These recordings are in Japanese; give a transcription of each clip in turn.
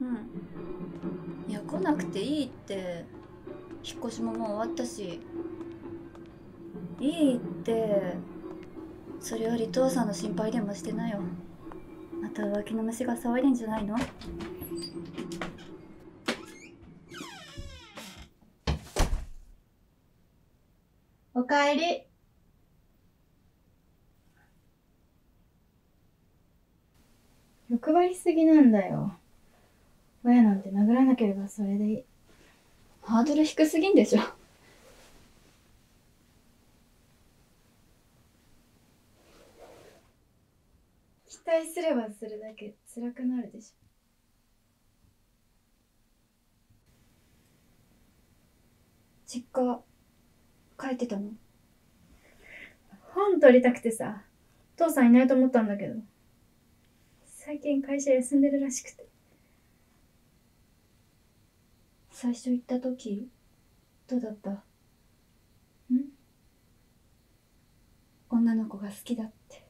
うんいや来なくていいって引っ越しももう終わったしいいってそれより父さんの心配でもしてなよまた浮気の虫が騒いでんじゃないの？おかえり。欲張りすぎなんだよ。親なんて殴らなければそれでいい。ハードル低すぎんでしょ 期待すればするだけ辛くなるでしょ。実家帰ってたの？本取りたくてさ、父さんいないと思ったんだけど、最近会社休んでるらしくて。最初行った時どうだった？ん？女の子が好きだって。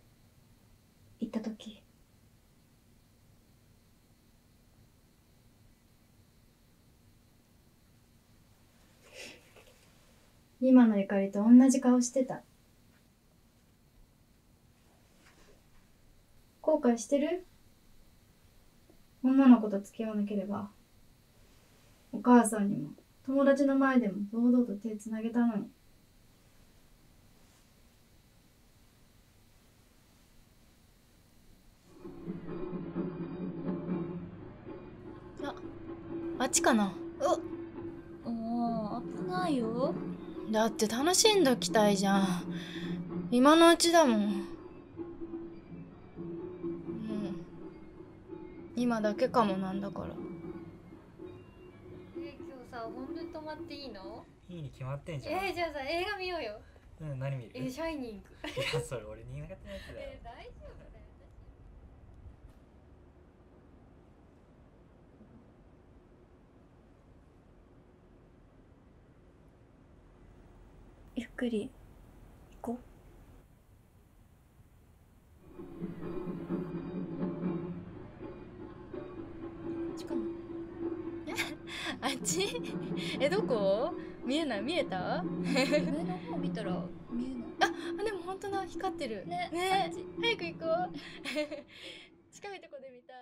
言った時。今の怒りと同じ顔してた。後悔してる？女の子と付き合わなければ、お母さんにも友達の前でも堂々と手つなげたのに。ああっちかな。おー危ないよ。だって楽しんどきたいじゃん。今のうちだもん。うん。今だけかもなんだからさ本当に泊まっていいの？いいに決まってんじゃん。えー、じゃあさ映画見ようよ。うん、何見る？えー、シャイニング。いや、それ俺苦手なやつだよ。え。ー、大丈夫だよゆっくりあっち？えどこ？見えない？見えた？う上の方見たら見えない？あでも本当だ。光ってる。ねね。早く行こう。近いとこで見たい